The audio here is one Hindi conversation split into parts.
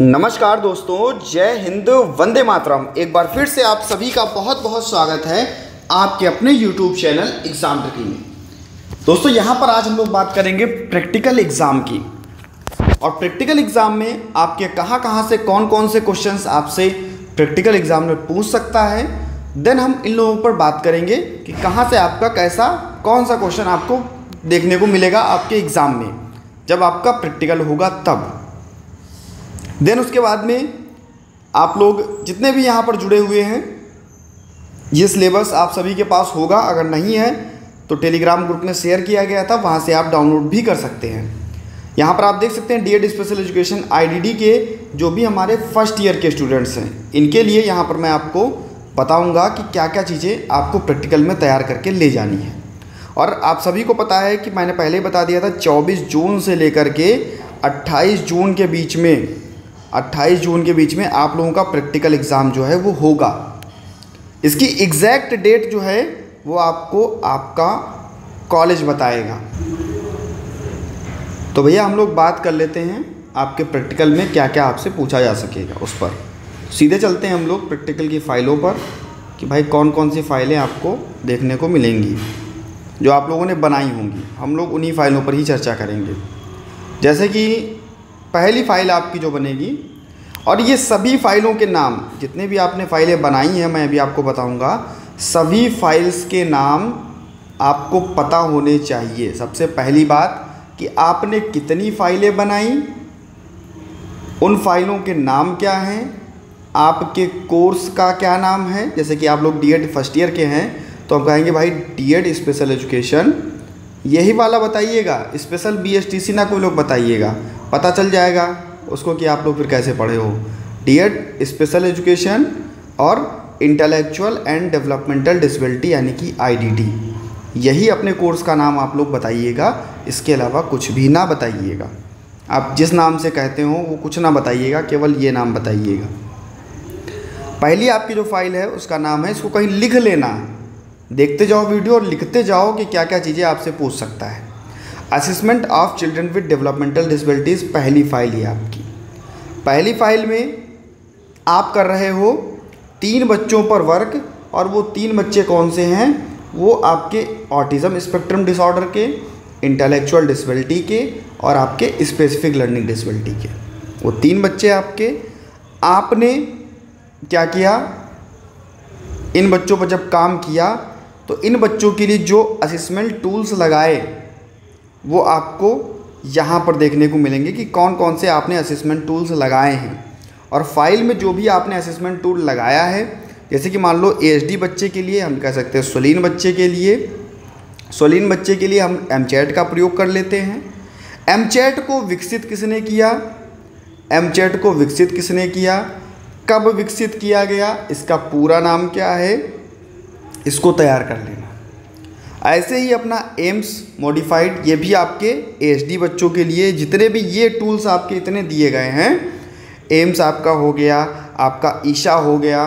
नमस्कार दोस्तों, जय हिंद, वंदे मातरम। एक बार फिर से आप सभी का बहुत बहुत स्वागत है आपके अपने यूट्यूब चैनल एग्ज़ाम ट्रिकी में। दोस्तों, यहाँ पर आज हम लोग बात करेंगे प्रैक्टिकल एग्ज़ाम की। और प्रैक्टिकल एग्ज़ाम में आपके कहाँ कहाँ से कौन कौन से क्वेश्चंस आपसे प्रैक्टिकल एग्ज़ाम में पूछ सकता है। देन हम इन लोगों पर बात करेंगे कि कहाँ से आपका कैसा कौन सा क्वेश्चन आपको देखने को मिलेगा आपके एग्ज़ाम में। जब आपका प्रैक्टिकल होगा तब। देन उसके बाद में आप लोग जितने भी यहाँ पर जुड़े हुए हैं, ये सिलेबस आप सभी के पास होगा, अगर नहीं है तो टेलीग्राम ग्रुप में शेयर किया गया था, वहाँ से आप डाउनलोड भी कर सकते हैं। यहाँ पर आप देख सकते हैं डी स्पेशल एजुकेशन आईडीडी के जो भी हमारे फ़र्स्ट ईयर के स्टूडेंट्स हैं, इनके लिए यहाँ पर मैं आपको बताऊँगा कि क्या क्या चीज़ें आपको प्रैक्टिकल में तैयार करके ले जानी है। और आप सभी को पता है कि मैंने पहले ही बता दिया था 24 जून से लेकर के 28 जून के बीच में 28 जून के बीच में आप लोगों का प्रैक्टिकल एग्ज़ाम जो है वो होगा। इसकी एग्जैक्ट डेट जो है वो आपको आपका कॉलेज बताएगा। तो भैया हम लोग बात कर लेते हैं आपके प्रैक्टिकल में क्या क्या आपसे पूछा जा सकेगा उस पर। सीधे चलते हैं हम लोग प्रैक्टिकल की फ़ाइलों पर कि भाई कौन कौन सी फ़ाइलें आपको देखने को मिलेंगी, जो आप लोगों ने बनाई होंगी। हम लोग उन्हीं फ़ाइलों पर ही चर्चा करेंगे। जैसे कि पहली फ़ाइल आपकी जो बनेगी, और ये सभी फ़ाइलों के नाम, जितने भी आपने फ़ाइलें बनाई हैं, मैं अभी आपको बताऊँगा, सभी फाइल्स के नाम आपको पता होने चाहिए। सबसे पहली बात कि आपने कितनी फ़ाइलें बनाई, उन फाइलों के नाम क्या हैं, आपके कोर्स का क्या नाम है, जैसे कि आप लोग डी फ़र्स्ट ईयर के हैं तो हम कहेंगे, भाई डी स्पेशल एजुकेशन यही वाला बताइएगा special B S T C ना कोई लोग बताइएगा। पता चल जाएगा उसको कि आप लोग फिर कैसे पढ़े हो। डी एड स्पेशल एजुकेशन और इंटेलेक्चुअल एंड डेवलपमेंटल डिसबिलिटी यानी कि आईडीडी यही अपने कोर्स का नाम आप लोग बताइएगा, इसके अलावा कुछ भी ना बताइएगा। आप जिस नाम से कहते हो, वो कुछ ना बताइएगा, केवल ये नाम बताइएगा। पहली आपकी जो फ़ाइल है, उसका नाम है, इसको कहीं लिख लेना। देखते जाओ वीडियो और लिखते जाओ कि क्या क्या चीज़ें आपसे पूछ सकता है। Assessment of children with developmental disabilities पहली फ़ाइल है आपकी। पहली फ़ाइल में आप कर रहे हो, तीन बच्चों पर वर्क और वो तीन बच्चे कौन से हैं? वो आपके ऑटिज़म स्पेक्ट्रम डिसऑर्डर के इंटेलेक्चुअल डिसबिलिटी के और आपके स्पेसिफिक लर्निंग डिसबिलिटी के। वो तीन बच्चे आपके। आपने क्या किया? इन बच्चों पर जब काम किया तो इन बच्चों के लिए जो असिसमेंट टूल्स लगाए वो आपको यहाँ पर देखने को मिलेंगे कि कौन कौन से आपने असिसमेंट टूल्स लगाए हैं। और फ़ाइल में जो भी आपने असिसमेंट टूल लगाया है, जैसे कि मान लो ए बच्चे के लिए हम कह सकते हैं सोलिन बच्चे के लिए। सोलिन बच्चे के लिए हम एम का प्रयोग कर लेते हैं। एम को विकसित किसने किया? एम को विकसित किसने किया? कब विकसित किया गया? इसका पूरा नाम क्या है? इसको तैयार कर लेना ऐसे ही अपना एम्स मॉडिफाइड, ये भी आपके एच बच्चों के लिए, जितने भी ये टूल्स आपके इतने दिए गए हैं। एम्स आपका हो गया, आपका ईशा हो गया,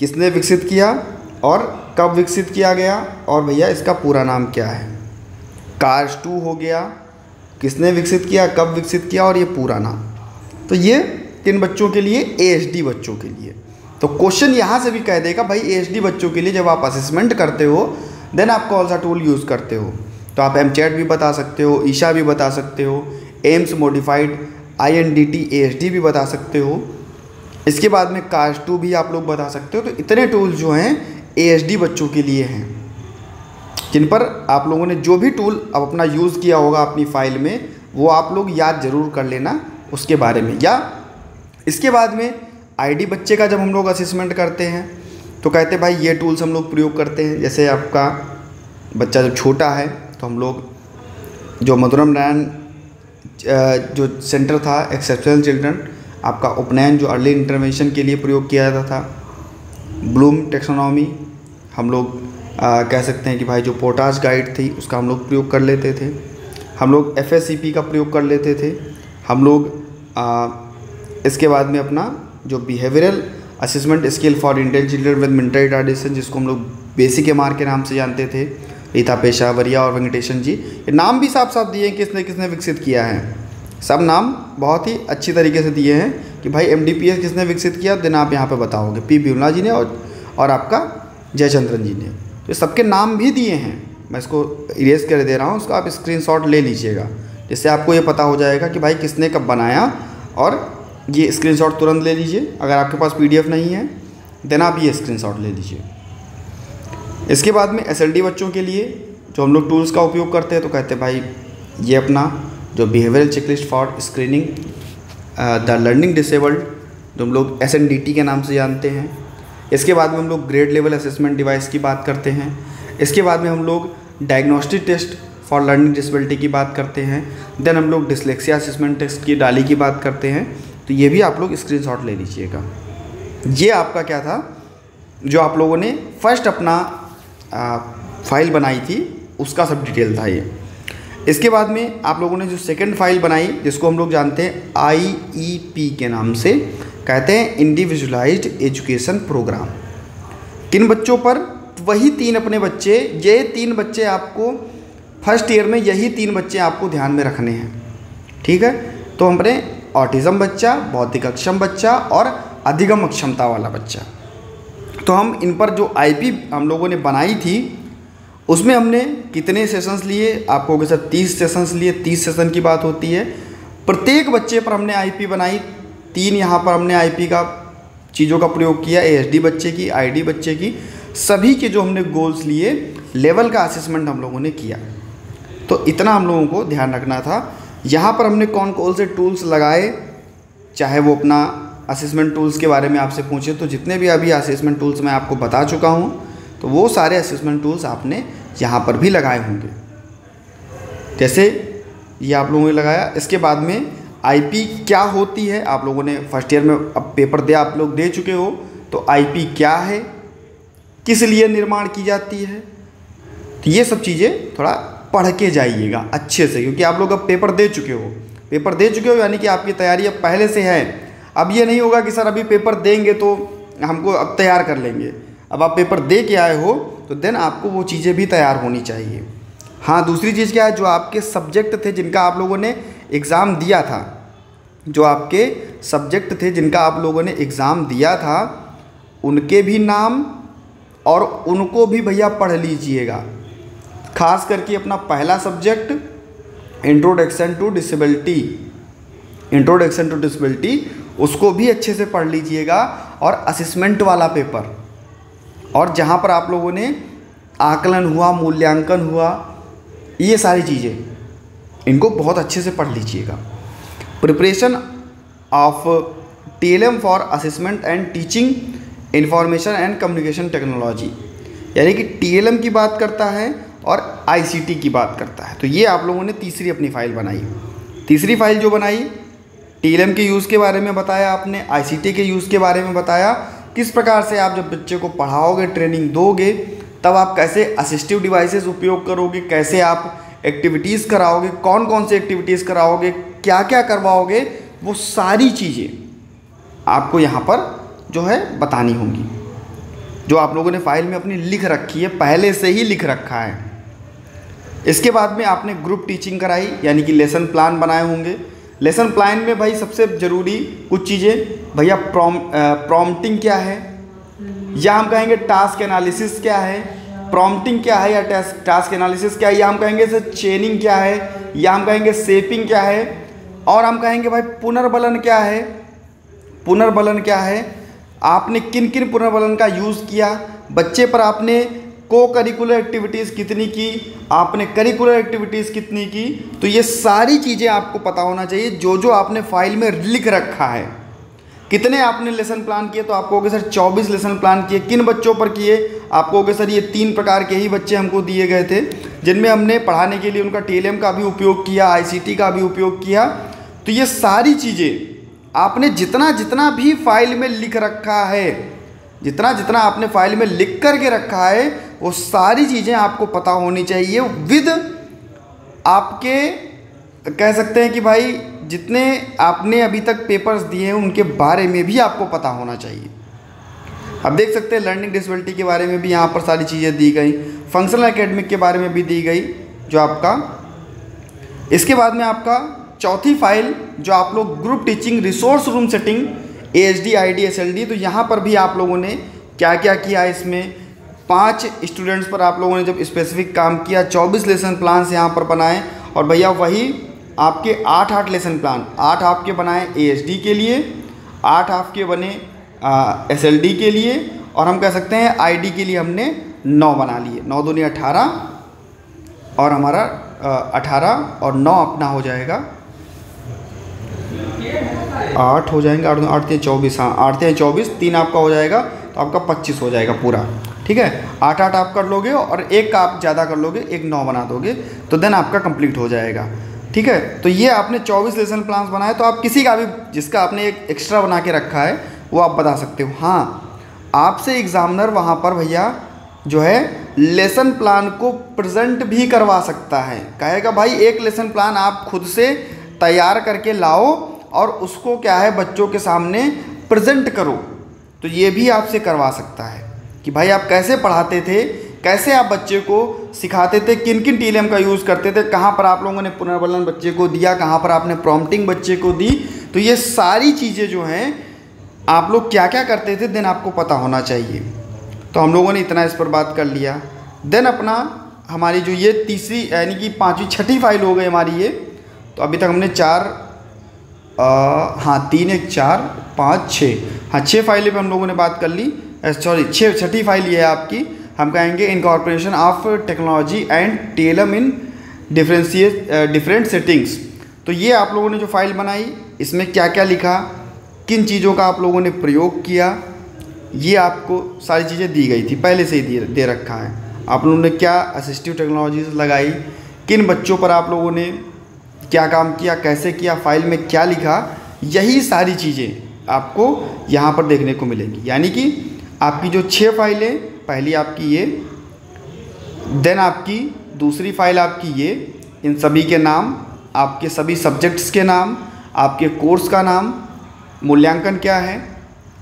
किसने विकसित किया और कब विकसित किया गया और भैया इसका पूरा नाम क्या है? कार्स टू हो गया, किसने विकसित किया, कब विकसित किया और ये पूरा नाम। तो ये किन बच्चों के लिए? ए बच्चों के लिए। तो क्वेश्चन यहाँ से भी कह देगा, भाई ए बच्चों के लिए जब आप असेसमेंट करते हो देन आप कौन सा टूल यूज़ करते हो। तो आप एम चैट भी बता सकते हो, ईशा भी बता सकते हो AIIMS modified I N D T H D भी बता सकते हो। इसके बाद में काश टू भी आप लोग बता सकते हो। तो इतने टूल्स जो हैं ए एच डी बच्चों के लिए हैं, जिन पर आप लोगों ने जो भी टूल अब अपना यूज़ किया होगा अपनी फ़ाइल में, वो आप लोग याद ज़रूर कर लेना उसके बारे में। या इसके बाद में आईडी बच्चे का जब हम लोग असेसमेंट करते हैं तो कहते भाई ये टूल्स हम लोग प्रयोग करते हैं। जैसे आपका बच्चा जब छोटा है तो हम लोग जो मधुरम नारायण जो सेंटर था एक्सेप्शनल चिल्ड्रन आपका उपनयन जो अर्ली इंटरवेंशन के लिए प्रयोग किया जाता था ब्लूम टेक्सोनॉमी हम लोग आ, कह सकते हैं कि भाई जो पोटास गाइड थी उसका हम लोग प्रयोग कर लेते थे। हम लोग एफएससीपी का प्रयोग कर लेते थे। हम लोग आ, इसके बाद में अपना जो behavioural assessment skill for Indian children with mental retardation जिसको हम लोग बेसिक एम के नाम से जानते थे, रीता पेशा, वरिया और वेंकटेशन जी। ये नाम भी साफ़ साफ़ दिए हैं किसने किसने विकसित किया है। सब नाम बहुत ही अच्छी तरीके से दिए हैं कि भाई एमडीपीएस किसने विकसित किया, देन आप यहाँ पर बताओगे। पी बिमला जी ने और और आपका जयचंद्रन जी ने। तो सबके नाम भी दिए हैं। मैं इसको इरेज कर दे रहा हूँ उसका आप स्क्रीनशॉट ले लीजिएगा। जिससे आपको ये पता हो जाएगा कि भाई किसने कब बनाया और ये स्क्रीनशॉट तुरंत ले लीजिए। अगर आपके पास पीडीएफ नहीं है देन आप ये स्क्रीनशॉट ले लीजिए। इसके बाद में एस बच्चों के लिए, जो हम लोग टूल्स का उपयोग करते हैं तो कहते हैं, भाई, ये अपना जो behavioural checklist for screening the learning disabled जो हम लोग एसएनडीटी के नाम से जानते हैं। इसके बाद में हम लोग ग्रेड लेवल असेसमेंट डिवाइस की बात करते हैं। इसके बाद में हम लोग diagnostic test for learning disability की बात करते हैं। देन हम लोग डिसलेक्सिया असेसमेंट टेस्ट की डाली की बात करते हैं। तो ये भी आप लोग स्क्रीनशॉट ले लीजिएगा। ये आपका क्या था? जो आप लोगों ने फ़र्स्ट अपना आ, फ़ाइल बनाई थी उसका सब डिटेल था ये। इसके बाद में आप लोगों ने जो सेकंड फ़ाइल बनाई जिसको हम लोग जानते हैं आईईपी के नाम से कहते हैं इंडिविजुअलाइज्ड एजुकेशन प्रोग्राम किन बच्चों पर? वही तीन अपने बच्चे ये तीन बच्चे आपको फ़र्स्ट ईयर में यही तीन बच्चे आपको ध्यान में रखने हैं। ठीक है? तो हमने ऑटिज़म बच्चा, बौद्धिक अक्षम बच्चा और अधिगम अक्षमता वाला बच्चा। तो हम इन पर जो आईपी हम लोगों ने बनाई थी, उसमें हमने कितने सेशंस लिए, आपको के सर तीस सेशंस लिए, तीस सेशन की बात होती है, प्रत्येक बच्चे पर हमने आईपी बनाई। तीन यहाँ पर हमने आईपी का चीज़ों का प्रयोग किया एएसडी बच्चे की आईडी बच्चे की, सभी के जो हमने गोल्स लिए लेवल का असेसमेंट हम लोगों ने किया। तो इतना हम लोगों को ध्यान रखना था। यहाँ पर हमने कौन कौन से टूल्स लगाए, चाहे वो अपना असेसमेंट टूल्स के बारे में आपसे पूछे तो जितने भी अभी असेसमेंट टूल्स मैं आपको बता चुका हूँ तो वो सारे असेसमेंट टूल्स आपने यहाँ पर भी लगाए होंगे। जैसे ये आप लोगों ने लगाया, इसके बाद में आईपी क्या होती है, आप लोगों ने फ़र्स्ट ईयर में अब पेपर दे, आप लोग दे चुके हो तो आईपी क्या है, किस लिए निर्माण की जाती है तो ये सब चीज़ें थोड़ा पढ़ के जाइएगा अच्छे से, क्योंकि आप लोग अब पेपर दे चुके हो। पेपर दे चुके हो, यानी कि आपकी तैयारी अब पहले से है। अब ये नहीं होगा कि सर अभी पेपर देंगे तो हमको अब तैयार कर लेंगे। अब आप पेपर दे के आए हो तो देन आपको वो चीज़ें भी तैयार होनी चाहिए। हाँ दूसरी चीज़ क्या है, जो आपके सब्जेक्ट थे जिनका आप लोगों ने एग्ज़ाम दिया था, जो आपके सब्जेक्ट थे जिनका आप लोगों ने एग्ज़ाम दिया था, उनके भी नाम और उनको भी भैया पढ़ लीजिएगा। खास करके अपना पहला subject introduction to disability introduction to disability उसको भी अच्छे से पढ़ लीजिएगा और असिसमेंट वाला पेपर और जहाँ पर आप लोगों ने आकलन हुआ, मूल्यांकन हुआ, ये सारी चीज़ें, इनको बहुत अच्छे से पढ़ लीजिएगा. Preparation of T L M for assessment and teaching information and communication technology यानी कि टी एल एम की बात करता है और आई सी टी की बात करता है। तो ये आप लोगों ने तीसरी अपनी फ़ाइल बनाई। तीसरी फ़ाइल जो बनाई टी एल एम के यूज़ के बारे में बताया आपने आई सी टी के यूज़ के बारे में बताया। किस प्रकार से आप जब बच्चे को पढ़ाओगे ट्रेनिंग दोगे, तब आप कैसे असिस्टिव डिवाइसेस उपयोग करोगे, कैसे आप एक्टिविटीज़ कराओगे कौन कौन से एक्टिविटीज़ कराओगे क्या क्या करवाओगे, वो सारी चीज़ें आपको यहाँ पर जो है बतानी होंगी। जो आप लोगों ने फ़ाइल में अपनी लिख रखी है, पहले से ही लिख रखा है। इसके बाद में आपने ग्रुप टीचिंग कराई, यानी कि लेसन प्लान बनाए होंगे। लेसन प्लान में भाई सबसे ज़रूरी कुछ चीज़ें, भैया प्रॉम प्रॉम्प्टिंग क्या है? या हम कहेंगे टास्क एनालिसिस क्या है? प्रॉम्प्टिंग क्या है या टास्क टास्क एनालिसिस क्या है? या हम कहेंगे सर चेनिंग क्या है? या हम कहेंगे सेपिंग क्या है? और हम कहेंगे भाई पुनर्बलन क्या है? पुनर्बलन क्या है? आपने किन किन पुनर्बलन का यूज़ किया? बच्चे पर आपने को करिकुलर एक्टिविटीज़ कितनी की, आपने करिकुलर एक्टिविटीज़ कितनी की तो ये सारी चीज़ें आपको पता होना चाहिए जो जो आपने फ़ाइल में लिख रखा है। कितने आपने लेसन प्लान किए तो आपको हो सर 24 लेसन प्लान किए, किन बच्चों पर किए, आपको हो सर ये तीन प्रकार के ही बच्चे हमको दिए गए थे, जिनमें हमने पढ़ाने के लिए उनका टी का भी उपयोग किया आईसीटी का भी उपयोग किया। तो ये सारी चीज़ें आपने जितना जितना भी फ़ाइल में लिख रखा है, जितना जितना आपने फ़ाइल में लिख करके रखा है वो सारी चीज़ें आपको पता होनी चाहिए विद आपके, कह सकते हैं कि भाई जितने आपने अभी तक पेपर्स दिए हैं, उनके बारे में भी आपको पता होना चाहिए। अब देख सकते हैं लर्निंग डिसबिलिटी के बारे में भी यहाँ पर सारी चीज़ें दी गई फंक्शनल एकेडमिक के बारे में भी दी गई, जो आपका, इसके बाद में आपका चौथी फ़ाइल जो आप लोग group teaching resource room setting A H D I D S L D तो यहाँ पर भी आप लोगों ने क्या क्या किया इसमें पाँच स्टूडेंट्स पर आप लोगों ने जब स्पेसिफिक काम किया, चौबीस लेसन प्लान्स यहाँ पर बनाए, और भैया वही आपके आठ आठ लेसन प्लान आठ आपके बनाए एएसडी के लिए, आठ आपके बने एस के लिए, और हम कह सकते हैं आईडी के लिए हमने नौ बना लिए। नौ दूनी अठारह, और हमारा अठारह, और नौ अपना हो जाएगा। आठ हो जाएँगे, आठ आठ चौबीस हाँ आठ चौबीस, तीन आपका हो जाएगा तो आपका पच्चीस हो जाएगा पूरा। ठीक है? आठ आठ आप कर लोगे और एक का आप ज़्यादा कर लोगे, एक नौ बना दोगे तो देन आपका कंप्लीट हो जाएगा। ठीक है? तो ये आपने चौबीस लेसन प्लान्स बनाए तो आप किसी का भी, जिसका आपने एक एक्स्ट्रा बना के रखा है, वो आप बता सकते हो। हाँ आपसे एग्ज़ामिनर वहाँ पर भैया जो है लेसन प्लान को प्रेजेंट भी करवा सकता है। कहेगा, भाई, एक लेसन प्लान आप खुद से तैयार करके लाओ और उसको क्या है, बच्चों के सामने प्रेजेंट करो। तो ये भी आपसे करवा सकता है। कि भाई आप कैसे पढ़ाते थे? कैसे आप बच्चे को सिखाते थे? किन किन टीलेम का यूज़ करते थे? कहाँ पर आप लोगों ने पुनर्वलन बच्चे को दिया? कहाँ पर आपने प्रॉम्प्टिंग बच्चे को दी? तो ये सारी चीज़ें जो हैं आप लोग क्या क्या करते थे? देन आपको पता होना चाहिए। तो हम लोगों ने इतना इस पर बात कर लिया। देन अपना हमारी जो ये तीसरी यानी कि पाँचवीं छठी फ़ाइल हो गई हमारी ये। तो अभी तक हमने चार आ, हाँ तीन एक चार पाँच छः हाँ छः फाइलें पे हम लोगों ने बात कर ली। सॉरी छः छठी फ़ाइल ये है आपकी। हम कहेंगे incorporation of technology and TLM in differentiate different settings तो ये आप लोगों ने जो फ़ाइल बनाई, इसमें क्या क्या लिखा, किन चीज़ों का आप लोगों ने प्रयोग किया, ये आपको सारी चीज़ें दी गई थी, पहले से ही दे रखा है। आप लोगों ने क्या असिस्टिव टेक्नोलॉजीज़ लगाई, किन बच्चों पर आप लोगों ने क्या काम किया, कैसे किया फ़ाइल में क्या लिखा, यही सारी चीज़ें आपको यहाँ पर देखने को मिलेंगी। यानी कि आपकी जो छः फाइलें पहली आपकी ये देन आपकी दूसरी फ़ाइल आपकी ये, इन सभी के नाम, आपके सभी सब्जेक्ट्स के नाम, आपके कोर्स का नाम, मूल्यांकन क्या है,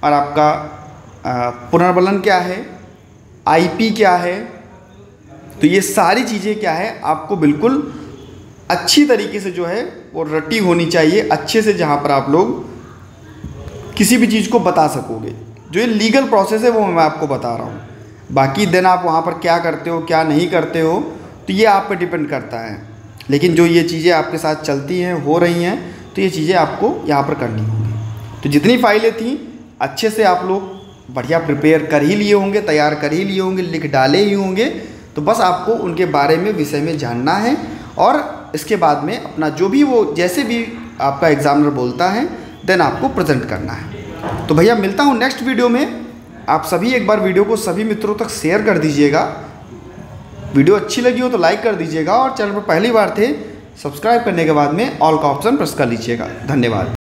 और आपका पुनर्बलन क्या है आईपी क्या है तो ये सारी चीज़ें क्या है, आपको बिल्कुल अच्छी तरीके से जो है, वो रटी होनी चाहिए, अच्छे से जहाँ पर आप लोग किसी भी चीज़ को बता सकोगे। जो ये लीगल प्रोसेस है वो मैं आपको बता रहा हूँ। बाकी दिन आप वहाँ पर क्या करते हो, क्या नहीं करते हो तो ये आप पे डिपेंड करता है। लेकिन जो ये चीज़ें आपके साथ चलती हैं, हो रही हैं तो ये चीज़ें आपको यहाँ पर करनी होंगी। तो जितनी फाइलें थी, अच्छे से आप लोग बढ़िया प्रिपेयर कर ही लिए होंगे, तैयार कर ही लिए होंगे, लिख डाले ही होंगे तो बस आपको उनके बारे में, विषय में जानना है। और इसके बाद में अपना जो भी वो, जैसे भी आपका एग्ज़ामिनर बोलता है देन आपको प्रेजेंट करना है। तो भैया, मिलता हूँ नेक्स्ट वीडियो में। आप सभी एक बार वीडियो को सभी मित्रों तक शेयर कर दीजिएगा। वीडियो अच्छी लगी हो तो लाइक कर दीजिएगा और चैनल पर पहली बार थे सब्सक्राइब करने के बाद में ऑल का ऑप्शन प्रेस कर लीजिएगा। धन्यवाद।